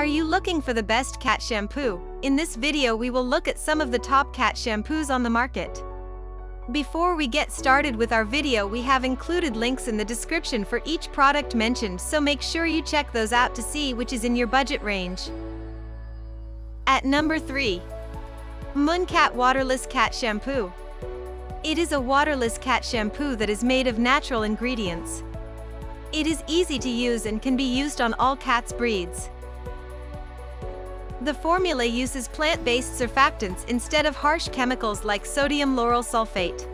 Are you looking for the best cat shampoo? In this video we will look at some of the top cat shampoos on the market. Before we get started with our video we have included links in the description for each product mentioned so make sure you check those out to see which is in your budget range. At number 3. Mooncat Waterless Cat Shampoo. It is a waterless cat shampoo that is made of natural ingredients. It is easy to use and can be used on all cats breeds. The formula uses plant-based surfactants instead of harsh chemicals like sodium lauryl sulfate.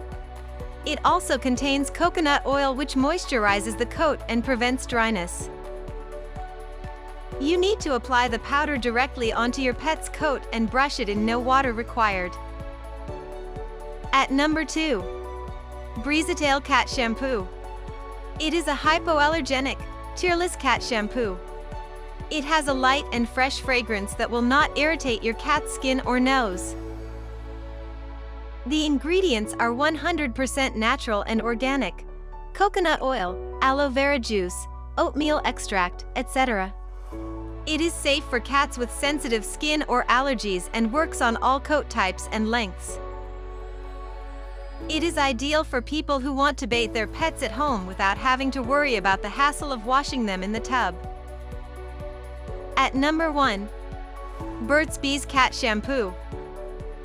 It also contains coconut oil which moisturizes the coat and prevents dryness. You need to apply the powder directly onto your pet's coat and brush it in no water required. At number 2. BreezyTail Cat Shampoo. It is a hypoallergenic, tearless cat shampoo. It has a light and fresh fragrance that will not irritate your cat's skin or nose. The ingredients are 100% natural and organic. Coconut oil, aloe vera juice, oatmeal extract, etc. It is safe for cats with sensitive skin or allergies and works on all coat types and lengths. It is ideal for people who want to bathe their pets at home without having to worry about the hassle of washing them in the tub. At number 1. Burt's Bees Cat Shampoo.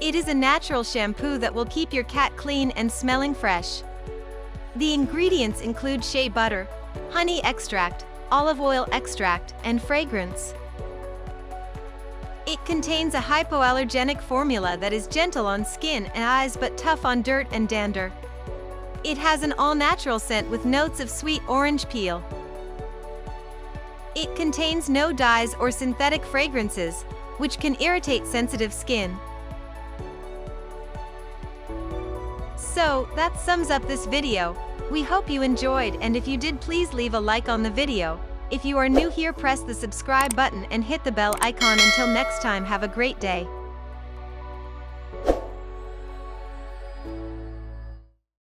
It is a natural shampoo that will keep your cat clean and smelling fresh. The ingredients include shea butter, honey extract, olive oil extract, and fragrance. It contains a hypoallergenic formula that is gentle on skin and eyes but tough on dirt and dander. It has an all-natural scent with notes of sweet orange peel. It contains no dyes or synthetic fragrances, which can irritate sensitive skin. So, that sums up this video. We hope you enjoyed and if you did please leave a like on the video. If you are new here press the subscribe button and hit the bell icon until next time have a great day.